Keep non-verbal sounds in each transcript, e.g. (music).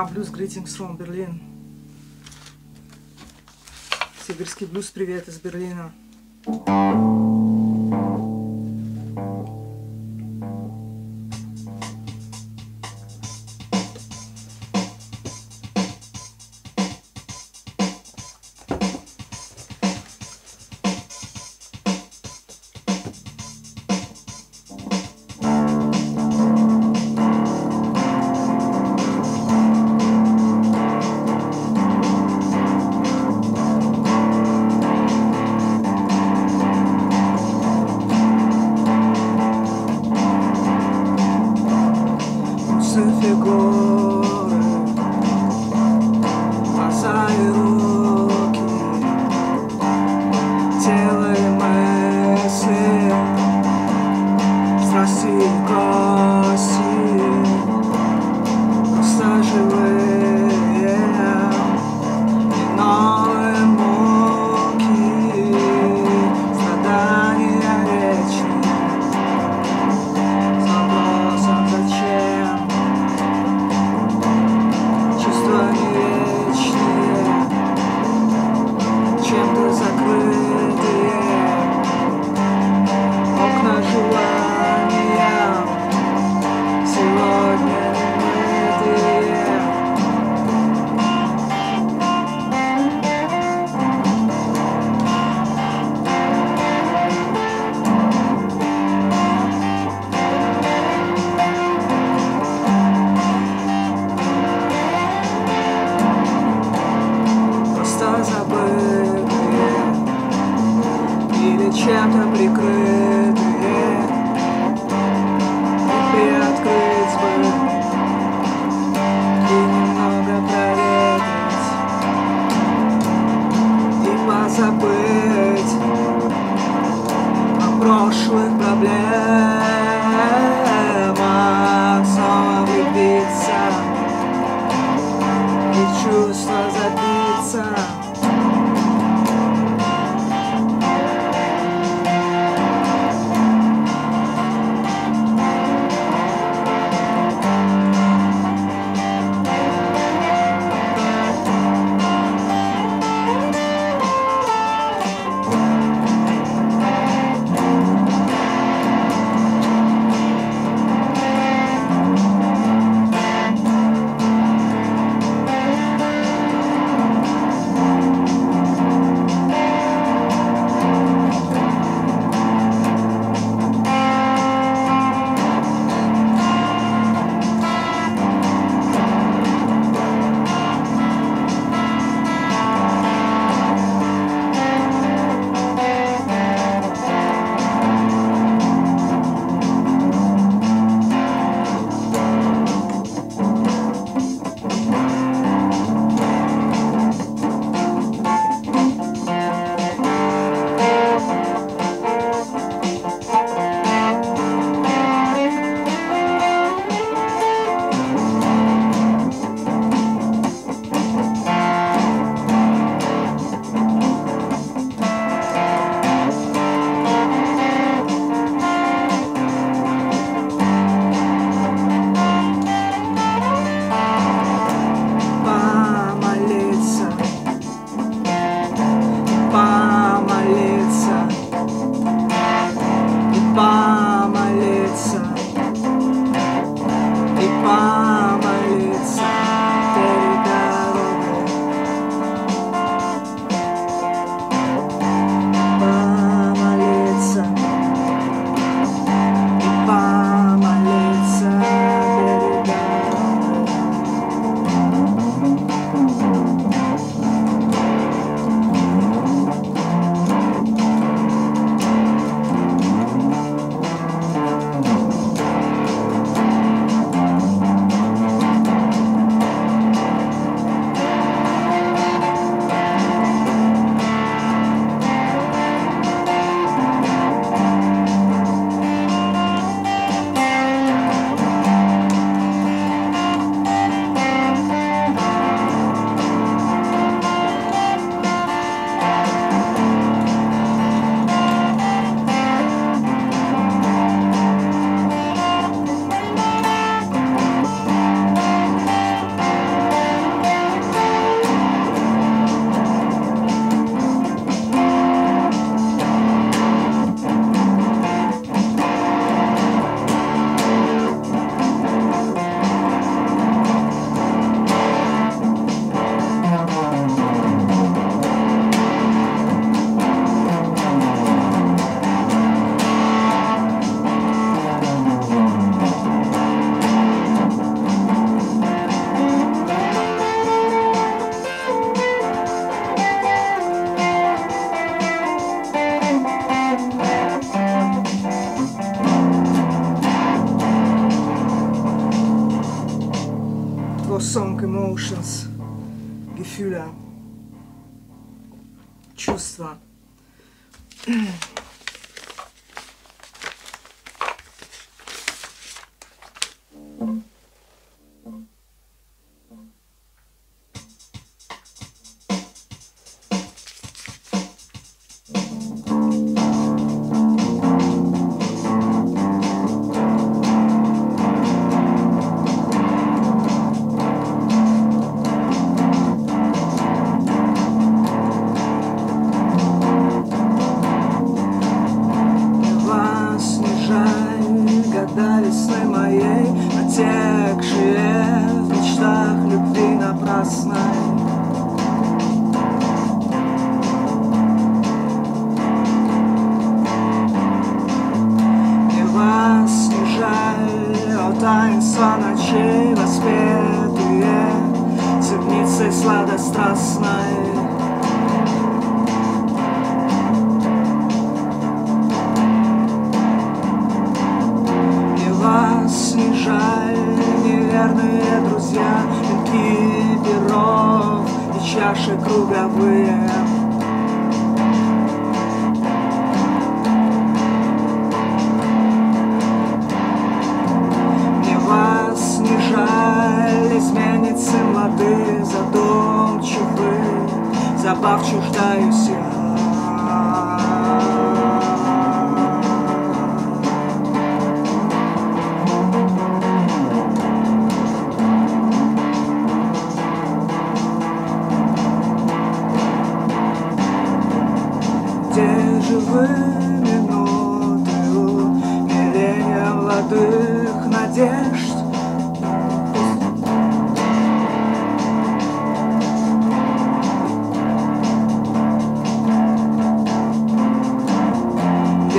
Imperial Blues Greetings from Berlin. Сибирский блюз, привет из Берлина. pra se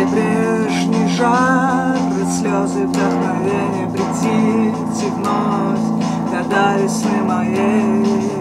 где прежний жар слезы вдохновения Придите вновь, когда весны моей.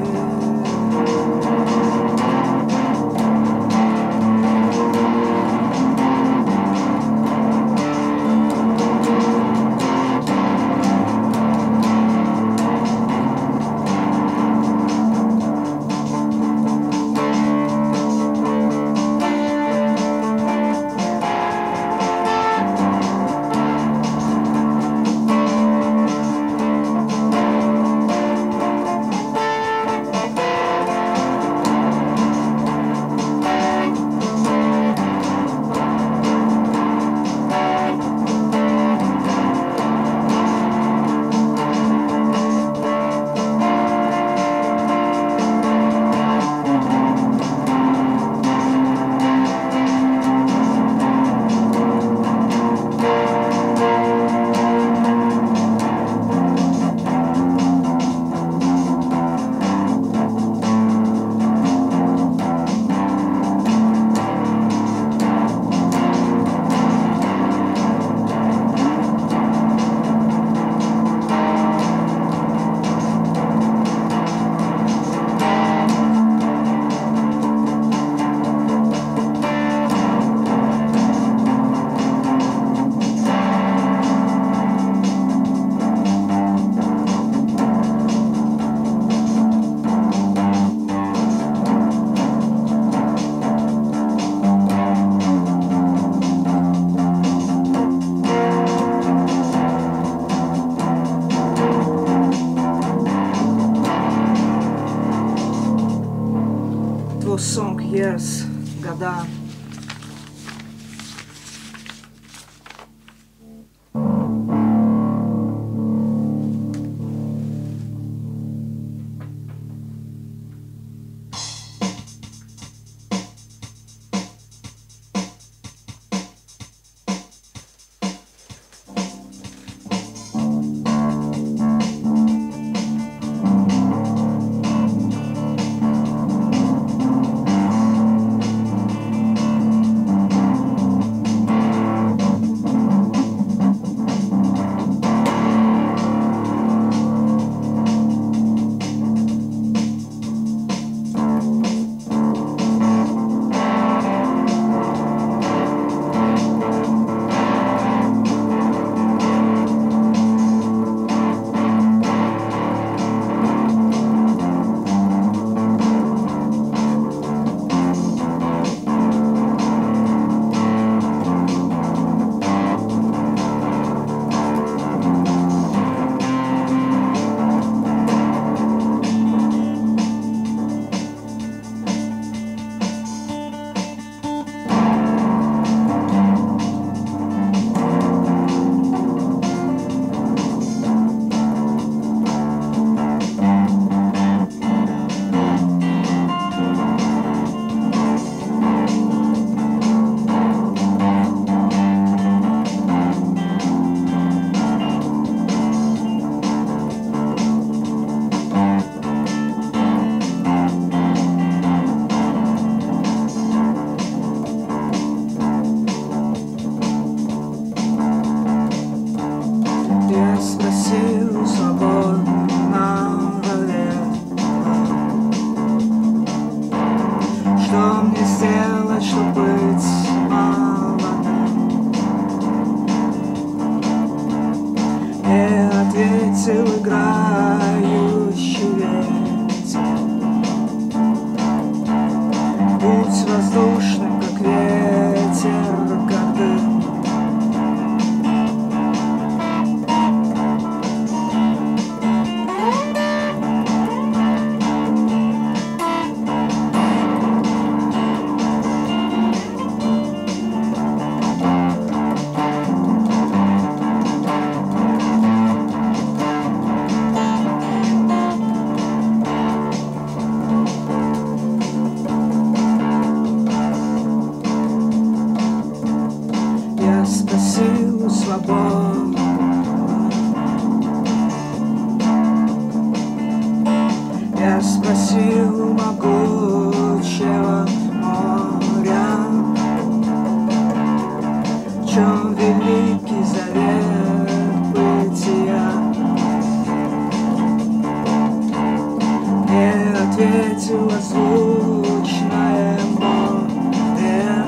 светило звучное море.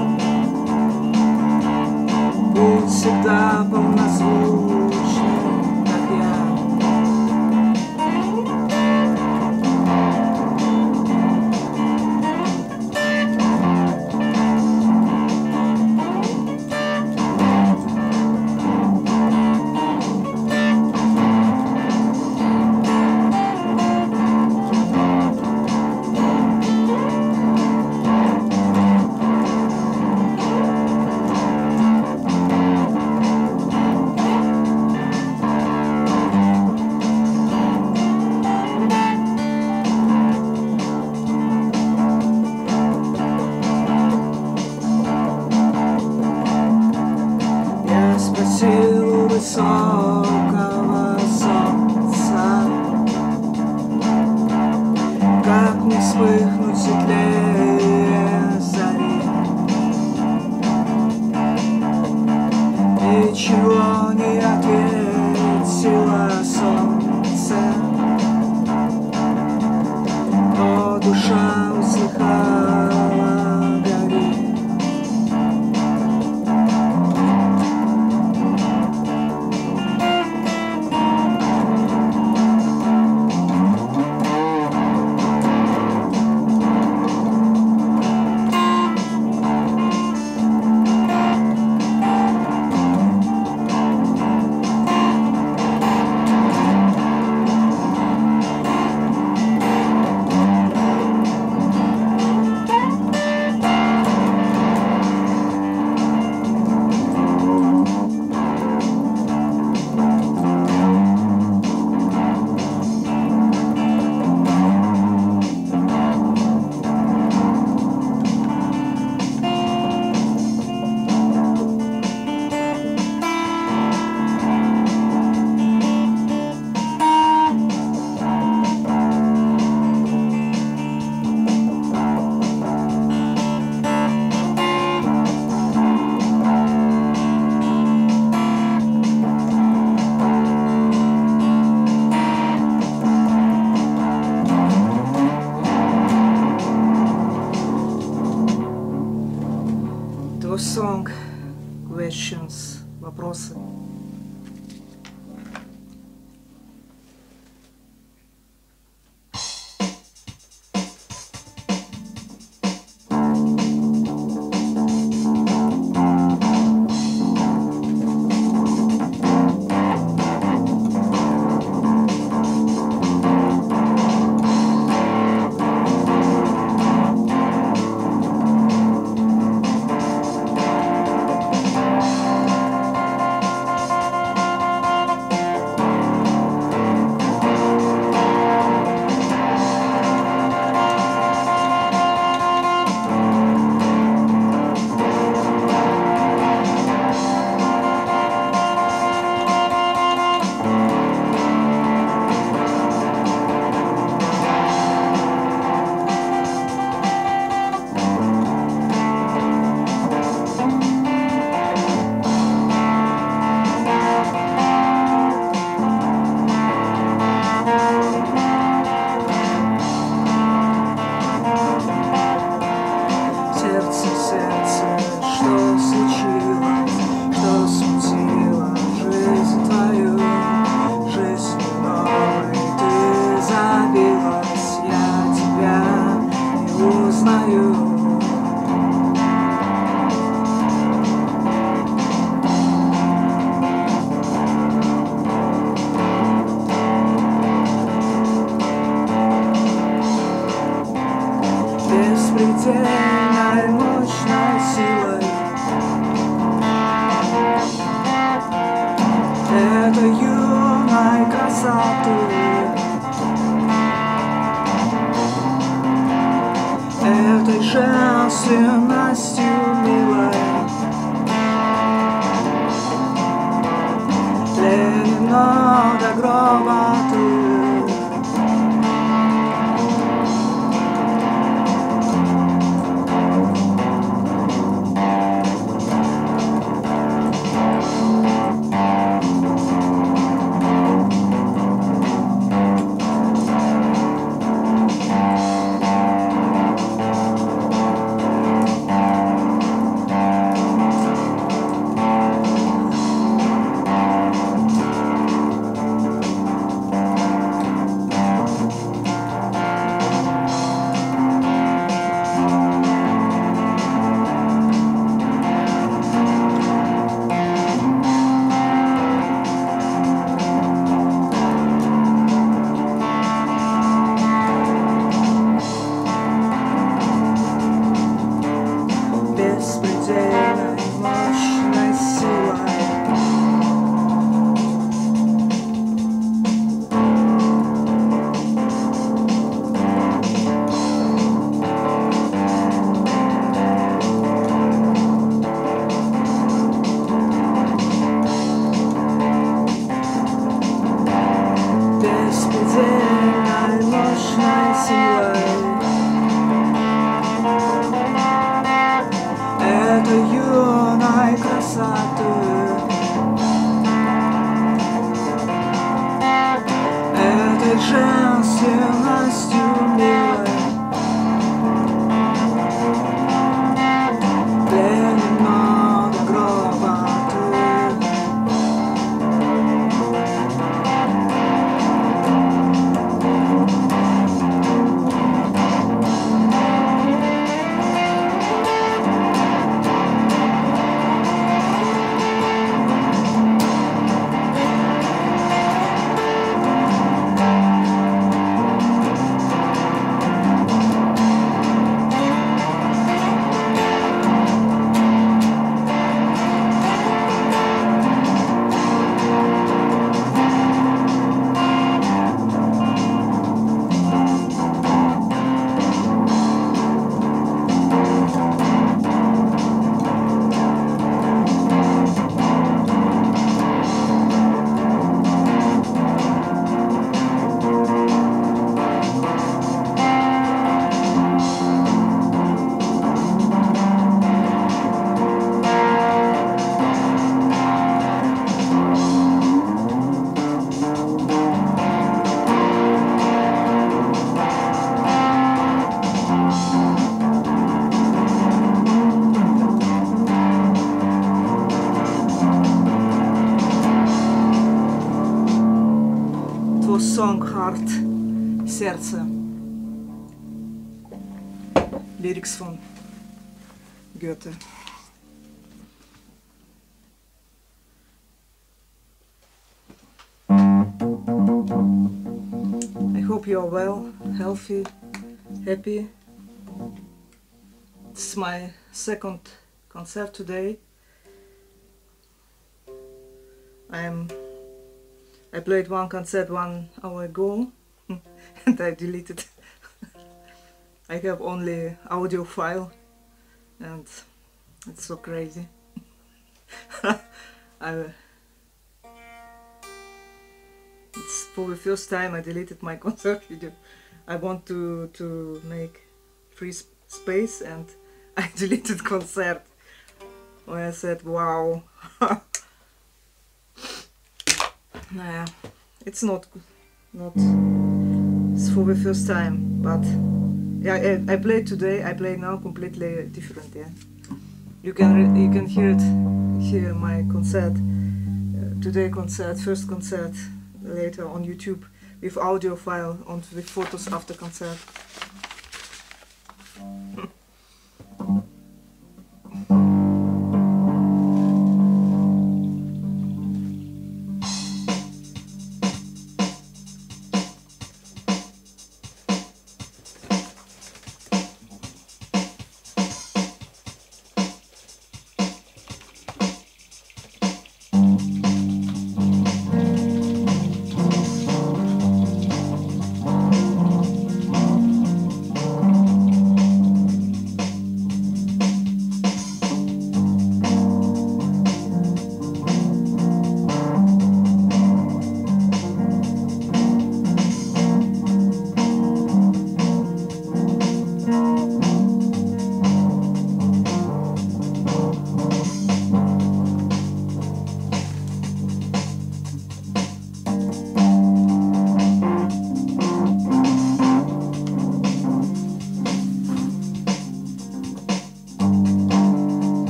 Путь всегда помогает healthy, happy. It's my second concert today. I'm I played one concert one hour ago (laughs) and I deleted. (laughs) I have only audio file and it's so crazy. (laughs) I, it's for the first time I deleted my concert video. I want to to make free s- space and (laughs) I deleted concert. Where I said, wow. (laughs) Naja, it's not not it's for the first time, but yeah, I, I played today. I play now completely different. Yeah, you can you can hear it hear my concert uh, today concert first concert later on YouTube with audio file and with photos after concert.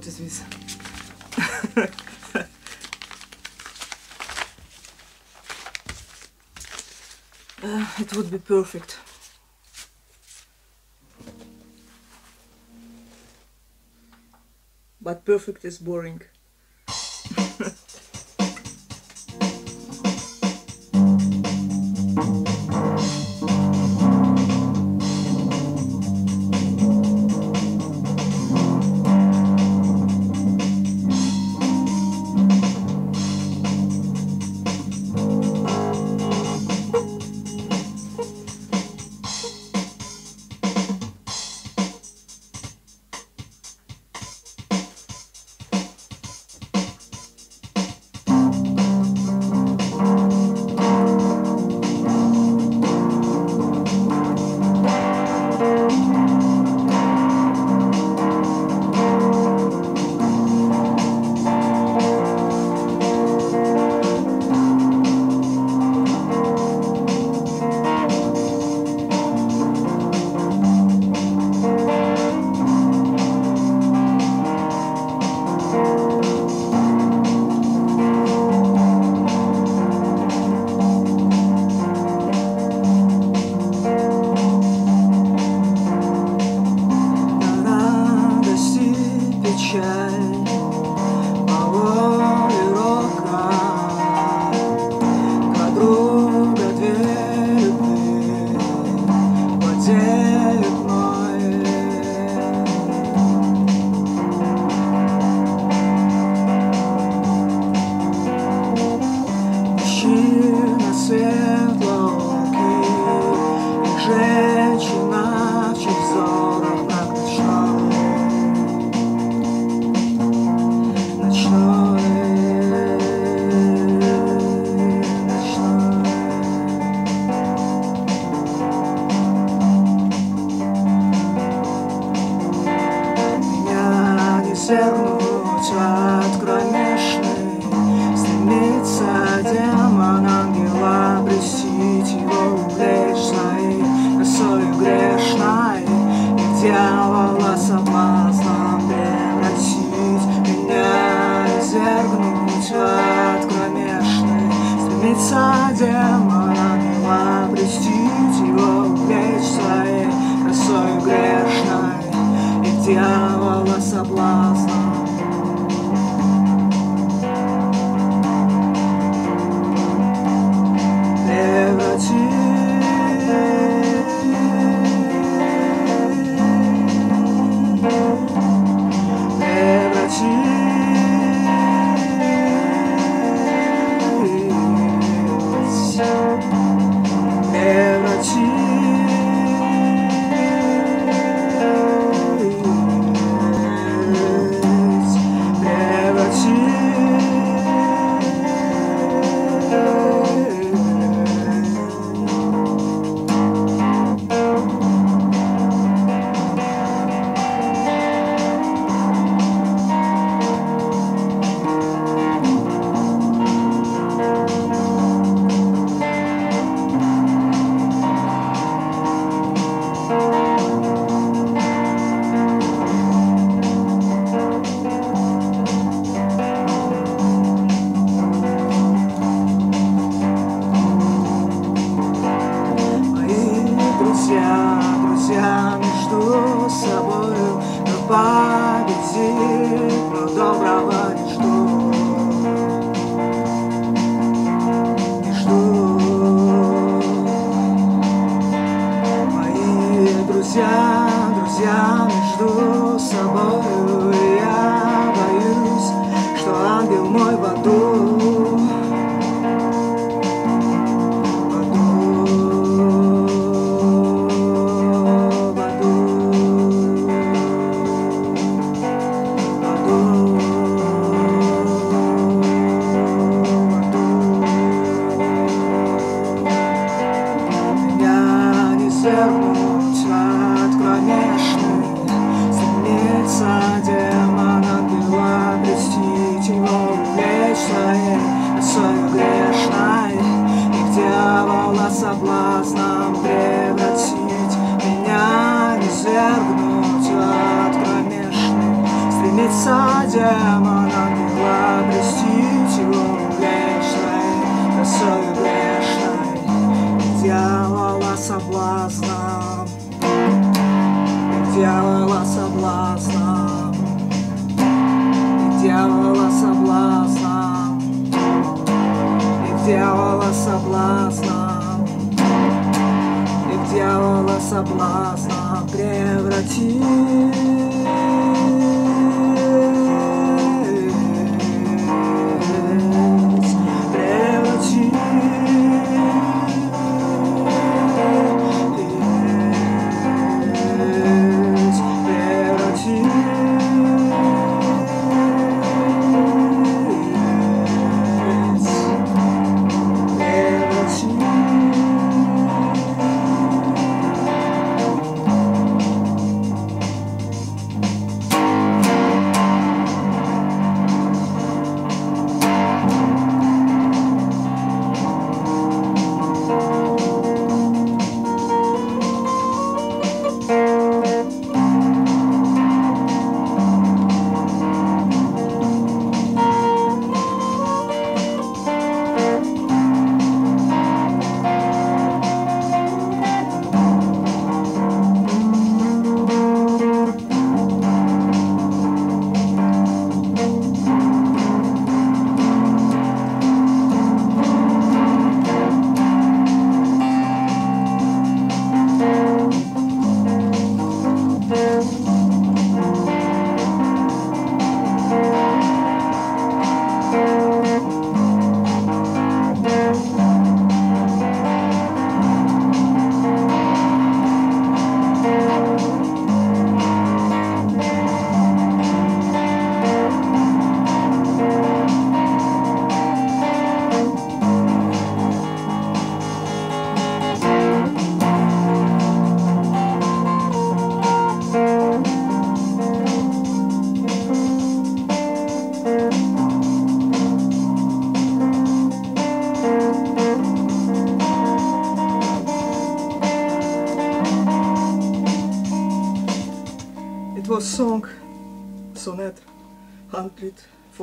(laughs) Uh, it would be perfect. But perfect is boring.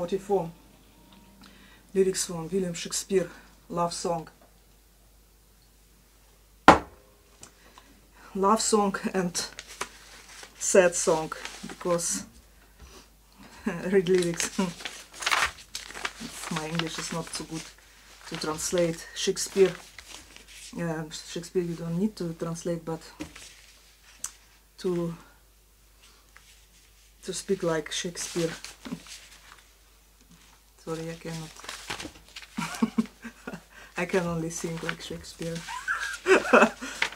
144. Lyrics from William Shakespeare, Love Song. Love song and sad song because (laughs) read lyrics. (laughs) My English is not so good to translate Shakespeare. Uh, Shakespeare you don't need to translate, but to to speak like Shakespeare. (laughs) Sorry, I cannot. (laughs) I can only sing like Shakespeare. (laughs)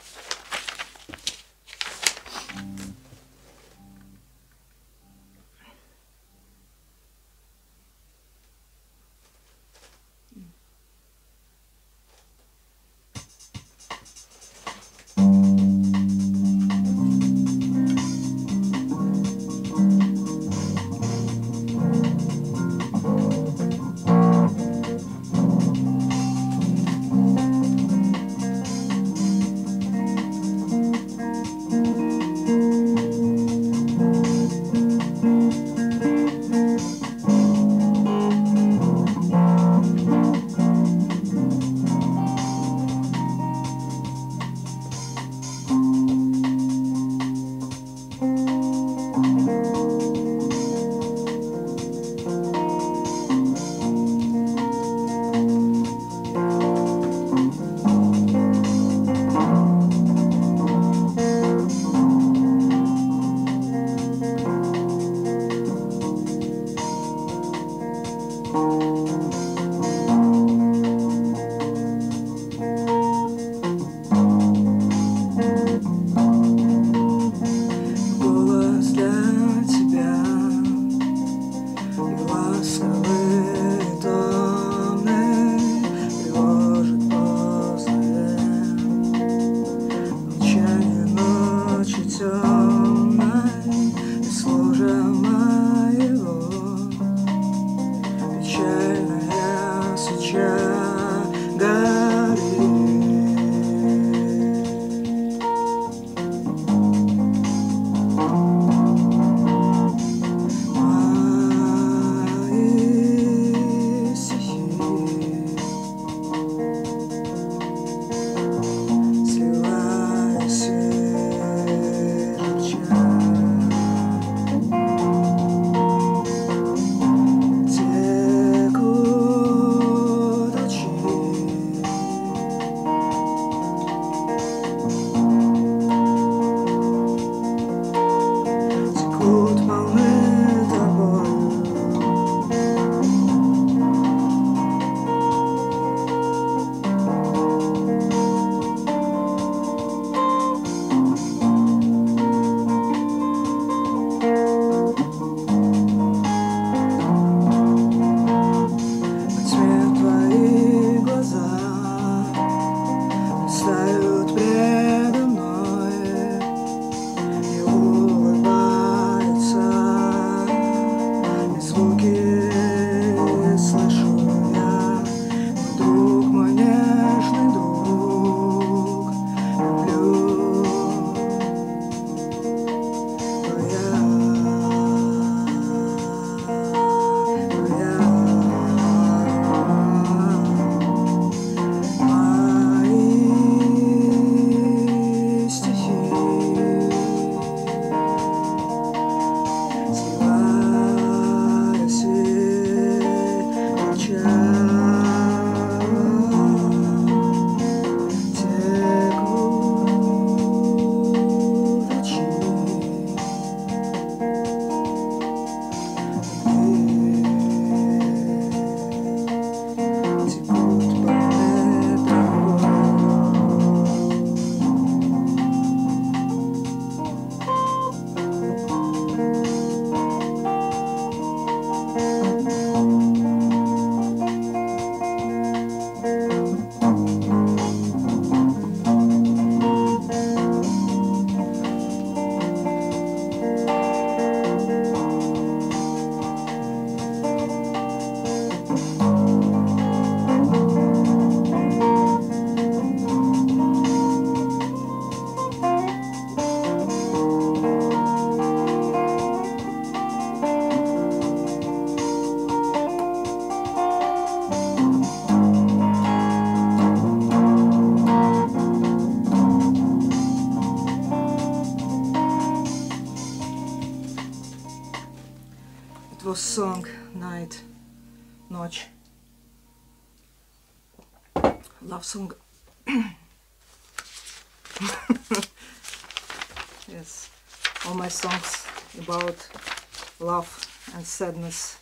sadness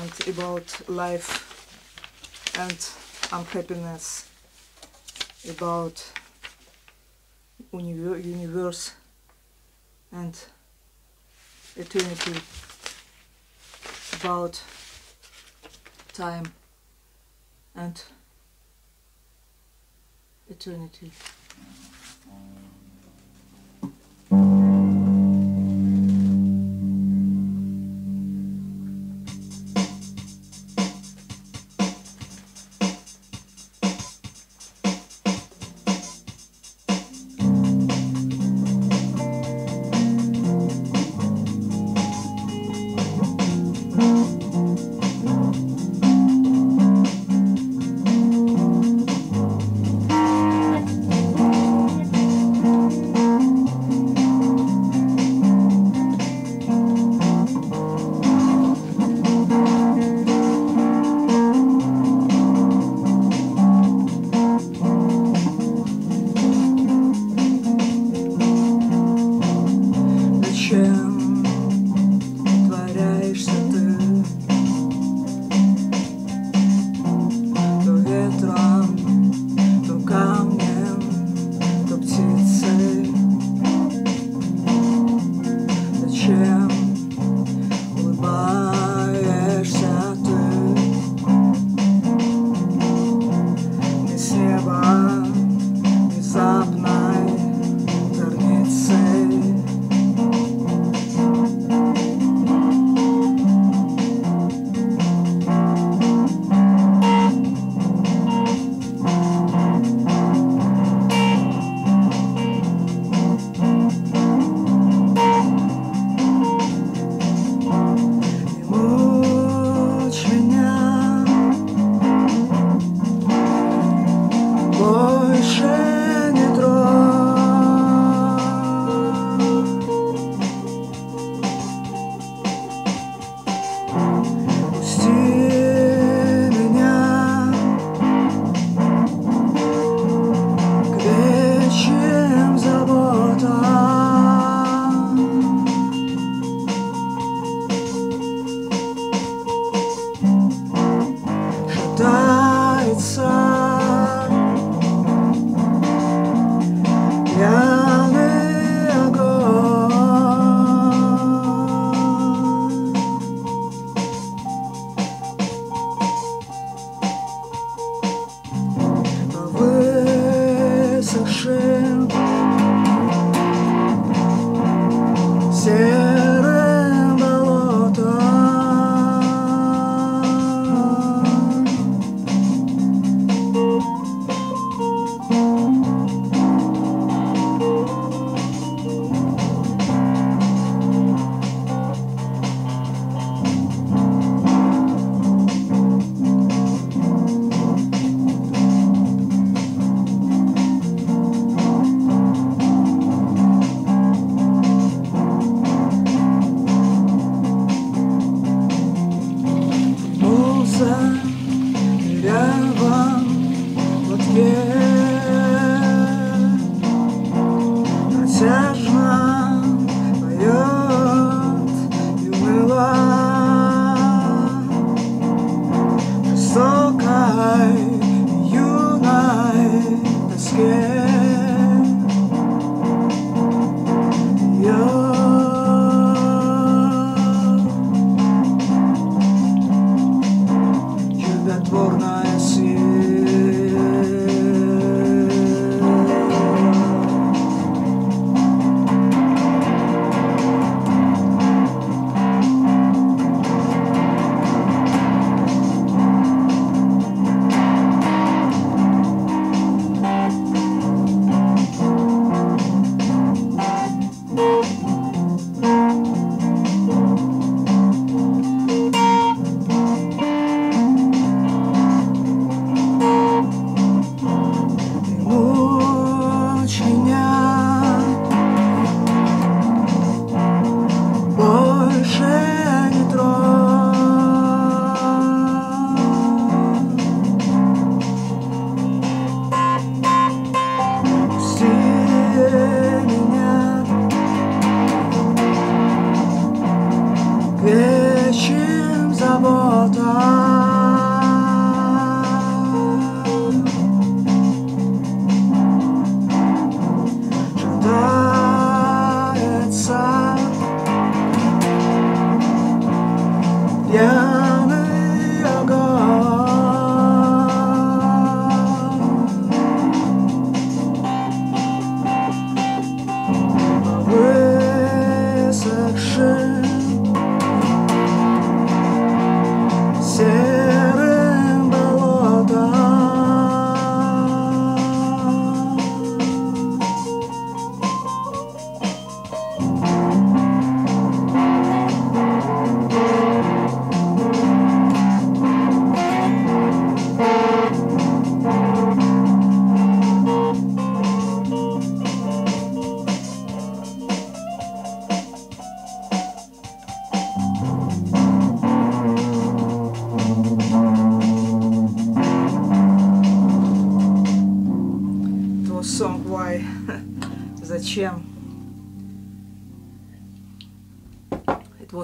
and about life and unhappiness, about universe and eternity, about time and eternity. so kind, you like the scare.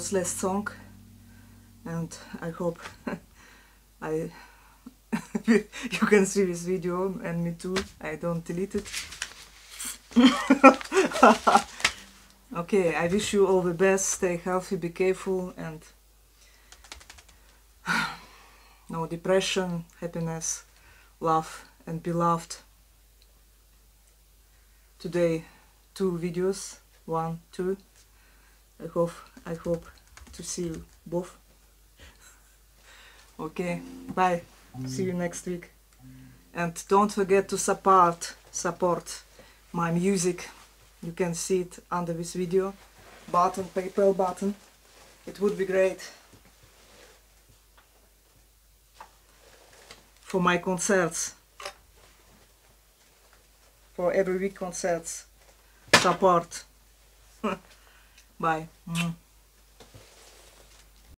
Was last song and I hope (laughs) I (laughs) you can see this video and me too. I don't delete it. (laughs) okay, I wish you all the best. Stay healthy, be careful and (sighs) no depression, happiness, love and be loved today two videos one two i hope i hope to see you both. (laughs) Okay. Bye. See you next week. And don't forget to support support my music. You can see it under this video. Button paypal button. It would be great for my concerts. For every week concerts. Support. (laughs) Bye. Mm.